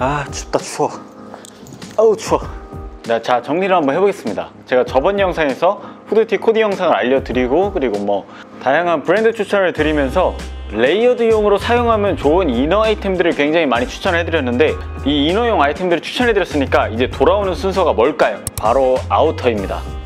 아 춥다 추워. 아우 추워. 네, 자 정리를 한번 해보겠습니다. 제가 저번 영상에서 후드티 코디 영상을 알려드리고 그리고 뭐 다양한 브랜드 추천을 드리면서 layered용으로 사용하면 좋은 inner 아이템들을 굉장히 많이 추천을 해드렸는데 이 이너용 아이템들을 추천해 드렸으니까 이제 돌아오는 순서가 뭘까요? 바로 outer입니다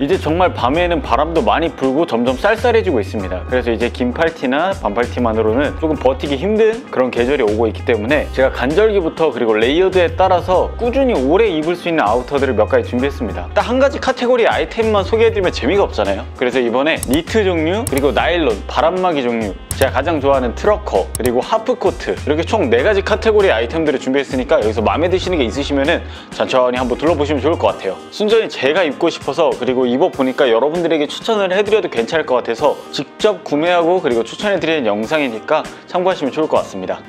이제 정말 밤에는 바람도 많이 불고 점점 쌀쌀해지고 있습니다. 그래서 이제 긴 팔티나 반팔티만으로는 조금 버티기 힘든 그런 계절이 오고 있기 때문에 제가 간절기부터 그리고 layered에 따라서 꾸준히 오래 입을 수 있는 아우터들을 몇 가지 준비했습니다. 딱 한 가지 카테고리 아이템만 소개해드리면 재미가 없잖아요. 그래서 이번에 니트 종류 그리고 나일론, 바람막이 종류 제가 가장 좋아하는 트러커 그리고 하프코트 이렇게 총 4가지 카테고리 아이템들을 준비했으니까 여기서 마음에 드시는 게 있으시면 천천히 한번 둘러보시면 좋을 것 같아요. 순전히 제가 입고 싶어서 그리고 입어보니까 여러분들에게 추천을 해드려도 괜찮을 것 같아서 직접 구매하고 그리고 추천해드리는 영상이니까 참고하시면 좋을 것 같습니다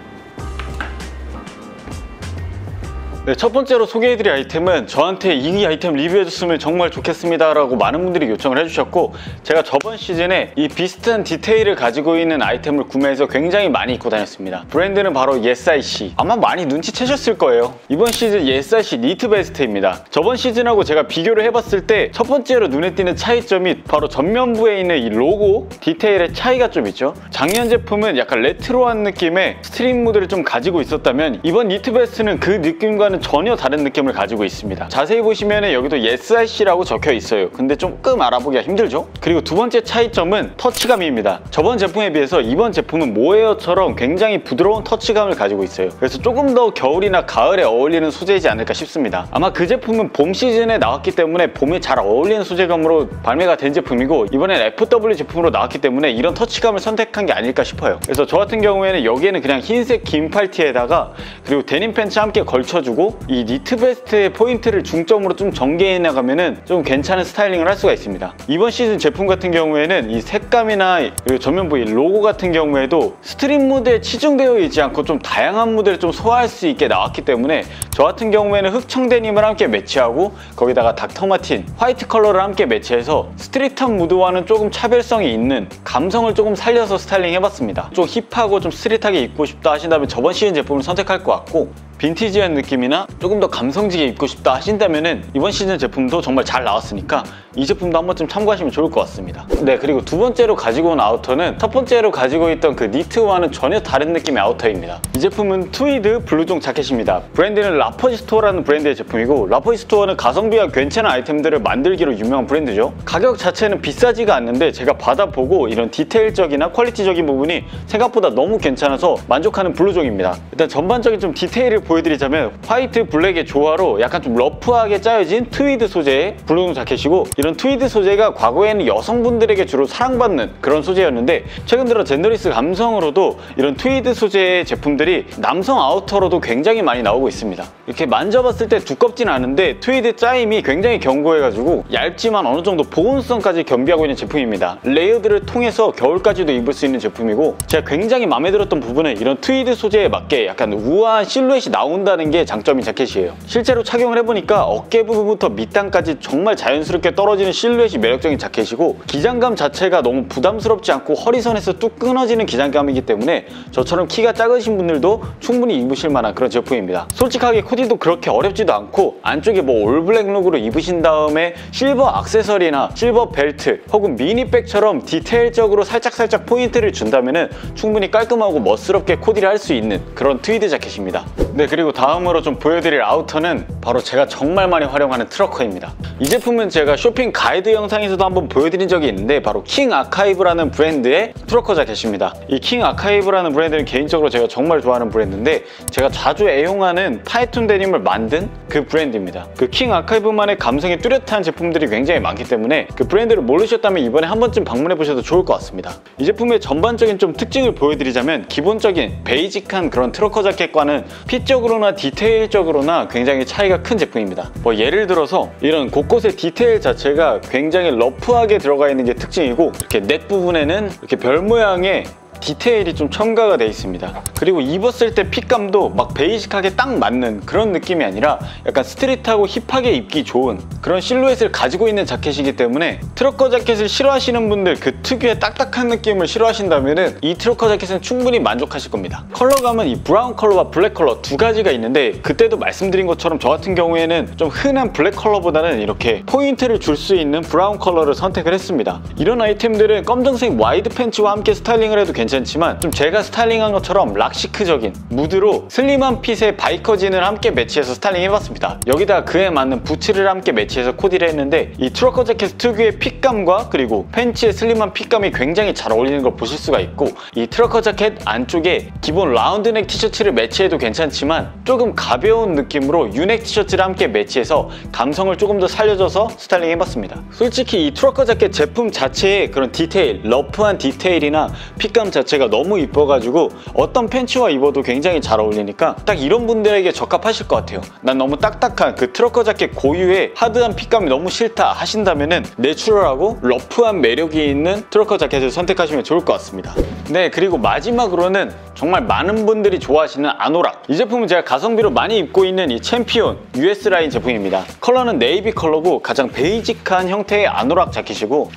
네, 첫 번째로 소개해드릴 아이템은 저한테 이 아이템 리뷰해줬으면 정말 좋겠습니다 라고 많은 분들이 요청을 해주셨고 제가 저번 시즌에 이 비슷한 디테일을 가지고 있는 아이템을 구매해서 굉장히 많이 입고 다녔습니다. 브랜드는 바로 YesIC 아마 많이 눈치채셨을 거예요. 이번 시즌 YesIC 니트 베스트입니다. 저번 시즌하고 제가 비교를 해봤을 때 첫 번째로 눈에 띄는 차이점이 바로 전면부에 있는 이 로고 디테일의 차이가 좀 있죠. 작년 제품은 약간 레트로한 느낌의 스트릿 무드를 좀 가지고 있었다면 이번 니트 베스트는 그 느낌과 와는 전혀 다른 느낌을 가지고 있습니다. 자세히 보시면 여기도 SIC라고 적혀 있어요. 근데 조금 알아보기가 힘들죠? 그리고 두 번째 차이점은 터치감입니다. 저번 제품에 비해서 이번 제품은 모헤어처럼 굉장히 부드러운 터치감을 가지고 있어요. 그래서 조금 더 겨울이나 가을에 어울리는 소재이지 않을까 싶습니다. 아마 그 제품은 봄 시즌에 나왔기 때문에 봄에 잘 어울리는 소재감으로 발매가 된 제품이고 이번엔 FW 제품으로 나왔기 때문에 이런 터치감을 선택한 게 아닐까 싶어요. 그래서 저 같은 경우에는 여기에는 그냥 흰색 긴 팔티에다가 그리고 데님 팬츠 함께 걸쳐주고 이 니트 베스트의 포인트를 중점으로 좀 전개해 나가면은 좀 괜찮은 스타일링을 할 수가 있습니다. 이번 시즌 제품 같은 경우에는 이 색감이나 전면부 이 로고 같은 경우에도 스트릿 무드에 치중되어 있지 않고 좀 다양한 무드를 좀 소화할 수 있게 나왔기 때문에 저 같은 경우에는 흑청 데님을 함께 매치하고 거기다가 닥터마틴 화이트 컬러를 함께 매치해서 스트릿한 무드와는 조금 차별성이 있는 감성을 조금 살려서 스타일링 해봤습니다. 좀 힙하고 좀 스트릿하게 입고 싶다 하신다면 저번 시즌 제품을 선택할 것 같고 빈티지한 느낌이나 조금 더 감성지게 입고 싶다 하신다면 이번 시즌 제품도 정말 잘 나왔으니까 이 제품도 한 번쯤 참고하시면 좋을 것 같습니다. 네 그리고 두 번째로 가지고 온 아우터는 첫 번째로 가지고 있던 그 니트와는 전혀 다른 느낌의 아우터입니다. 이 제품은 트위드 블루종 자켓입니다. 브랜드는 라퍼지스토어라는 브랜드의 제품이고 라퍼지스토어는 가성비가 괜찮은 아이템들을 만들기로 유명한 브랜드죠. 가격 자체는 비싸지가 않는데 제가 받아보고 이런 디테일적이나 퀄리티적인 부분이 생각보다 너무 괜찮아서 만족하는 블루종입니다. 일단 전반적인 좀 디테일을 보여드리자면 화이트 블랙의 조화로 약간 좀 러프하게 짜여진 트위드 소재의 블루종 자켓이고 이런 트위드 소재가 과거에는 여성분들에게 주로 사랑받는 그런 소재였는데 최근 들어 젠더리스 감성으로도 이런 트위드 소재의 제품들이 남성 아우터로도 굉장히 많이 나오고 있습니다. 이렇게 만져봤을 때 두껍진 않은데 트위드 짜임이 굉장히 견고해가지고 얇지만 어느 정도 보온성까지 겸비하고 있는 제품입니다. 레이어드를 통해서 겨울까지도 입을 수 있는 제품이고 제가 굉장히 마음에 들었던 부분은 이런 트위드 소재에 맞게 약간 우아한 실루엣이 나온다는 게 장점인 자켓이에요. 실제로 착용을 해보니까 어깨 부분부터 밑단까지 정말 자연스럽게 떨어지는 실루엣이 매력적인 자켓이고 기장감 자체가 너무 부담스럽지 않고 허리선에서 뚝 끊어지는 기장감이기 때문에 저처럼 키가 작으신 분들도 충분히 입으실 만한 그런 제품입니다. 솔직하게 코디도 그렇게 어렵지도 않고 안쪽에 뭐 올블랙 룩으로 입으신 다음에 실버 악세서리나 실버 벨트 혹은 미니백처럼 디테일적으로 살짝살짝 포인트를 준다면 충분히 깔끔하고 멋스럽게 코디를 할 수 있는 그런 트위드 자켓입니다. 네 그리고 다음으로 좀 보여드릴 아우터는 바로 제가 정말 많이 활용하는 트러커입니다. 이 제품은 제가 쇼핑 가이드 영상에서도 한번 보여드린 적이 있는데 바로 킹 아카이브라는 브랜드의 트러커 자켓입니다. 이 킹 아카이브라는 브랜드는 개인적으로 제가 정말 좋아하는 브랜드인데 제가 자주 애용하는 파이톤 데님을 만든 그 브랜드입니다. 그 킹 아카이브만의 감성이 뚜렷한 제품들이 굉장히 많기 때문에 그 브랜드를 모르셨다면 이번에 한 번쯤 방문해 보셔도 좋을 것 같습니다. 이 제품의 전반적인 좀 특징을 보여드리자면 기본적인 베이직한 그런 트러커 자켓과는 핏적으로나 디테일적으로나 굉장히 차이가 큰 제품입니다. 뭐 예를 들어서 이런 곳곳의 디테일 자체 가 굉장히 러프하게 들어가 있는 게 특징이고 이렇게 넥 부분에는 이렇게 별 모양의 디테일이 좀 첨가가 돼 있습니다. 그리고 입었을 때 핏감도 막 베이직하게 딱 맞는 그런 느낌이 아니라 약간 스트릿하고 힙하게 입기 좋은 그런 실루엣을 가지고 있는 자켓이기 때문에 트러커 자켓을 싫어하시는 분들 그 특유의 딱딱한 느낌을 싫어하신다면 이 트러커 자켓은 충분히 만족하실 겁니다. 컬러감은 이 브라운 컬러와 블랙 컬러 두 가지가 있는데 그때도 말씀드린 것처럼 저 같은 경우에는 좀 흔한 블랙 컬러보다는 이렇게 포인트를 줄 수 있는 브라운 컬러를 선택을 했습니다. 이런 아이템들은 검정색 와이드 팬츠와 함께 스타일링을 해도 괜찮 지만 좀 제가 스타일링한 것처럼 락시크적인 무드로 슬림한 핏의 바이커진을 함께 매치해서 스타일링 해봤습니다. 여기다 그에 맞는 부츠를 함께 매치해서 코디를 했는데 이 트러커 자켓 특유의 핏감과 그리고 팬츠의 슬림한 핏감이 굉장히 잘 어울리는 걸 보실 수가 있고 이 트러커 자켓 안쪽에 기본 라운드넥 티셔츠를 매치해도 괜찮지만 조금 가벼운 느낌으로 유넥 티셔츠를 함께 매치해서 감성을 조금 더 살려줘서 스타일링 해봤습니다. 솔직히 이 트러커 자켓 제품 자체의 그런 디테일, 러프한 디테일이나 핏감 자체 가 너무 이뻐가지고 어떤 팬츠와 입어도 굉장히 잘 어울리니까 딱 이런 분들에게 적합하실 것 같아요. 난 너무 딱딱한 그 트러커 자켓 고유의 하드한 핏감이 너무 싫다 하신다면 은 내추럴하고 러프한 매력이 있는 트러커 자켓을 선택하시면 좋을 것 같습니다. 네, 그리고 마지막으로는 정말 많은 분들이 좋아하시는 아노락. 이 제품은 제가 가성비로 많이 입고 있는 이 챔피온 US 라인 제품입니다. 컬러는 네이비 컬러고 가장 베이직한 형태의 아노락 자켓이고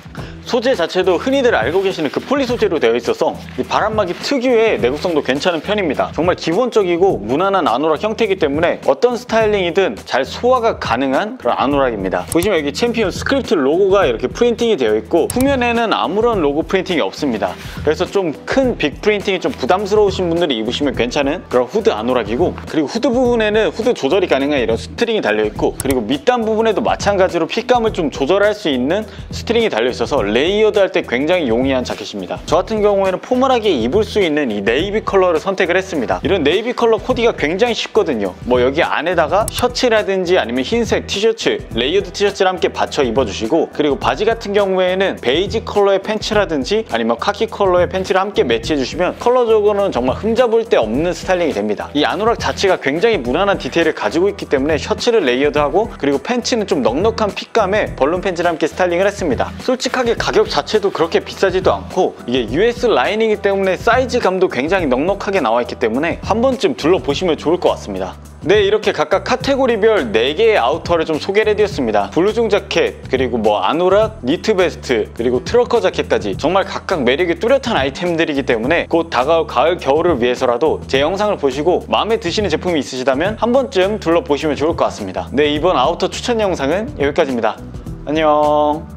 소재 자체도 흔히들 알고 계시는 그 폴리 소재로 되어 있어서 이 바람막이 특유의 내구성도 괜찮은 편입니다. 정말 기본적이고 무난한 아노락 형태이기 때문에 어떤 스타일링이든 잘 소화가 가능한 그런 아노락입니다. 보시면 여기 챔피언 스크립트 로고가 이렇게 프린팅이 되어 있고 후면에는 아무런 로고 프린팅이 없습니다. 그래서 좀 큰 big printing이 좀 부담스러우신 분들이 입으시면 괜찮은 그런 후드 아노락이고 그리고 후드 부분에는 후드 조절이 가능한 이런 스트링이 달려 있고 그리고 밑단 부분에도 마찬가지로 핏감을 좀 조절할 수 있는 스트링이 달려 있어서 레이어드 할 때 굉장히 용이한 자켓입니다. 저 같은 경우에는 포멀하게 입을 수 있는 이 네이비 컬러를 선택을 했습니다. 이런 네이비 컬러 코디가 굉장히 쉽거든요. 뭐 여기 안에다가 셔츠라든지 아니면 흰색 티셔츠, 레이어드 티셔츠를 함께 받쳐 입어주시고 그리고 바지 같은 경우에는 베이지 컬러의 팬츠라든지 아니면 카키 컬러의 팬츠를 함께 매치해주시면 컬러적으로는 정말 흠잡을 데 없는 스타일링이 됩니다. 이 아노락 자체가 굉장히 무난한 디테일을 가지고 있기 때문에 셔츠를 레이어드하고 그리고 팬츠는 좀 넉넉한 핏감의 벌룬 팬츠를 함께 스타일링을 했습니다. 솔직하게 가격 자체도 그렇게 비싸지도 않고 이게 US 라인이기 때문에 사이즈감도 굉장히 넉넉하게 나와 있기 때문에 한 번쯤 둘러보시면 좋을 것 같습니다. 네 이렇게 각각 카테고리별 4개의 아우터를 좀 소개를 해드렸습니다. 블루종 자켓 그리고 뭐 아노락, 니트 베스트 그리고 트러커 자켓까지 정말 각각 매력이 뚜렷한 아이템들이기 때문에 곧 다가올 가을 겨울을 위해서라도 제 영상을 보시고 마음에 드시는 제품이 있으시다면 한 번쯤 둘러보시면 좋을 것 같습니다. 네 이번 아우터 추천 영상은 여기까지입니다. 안녕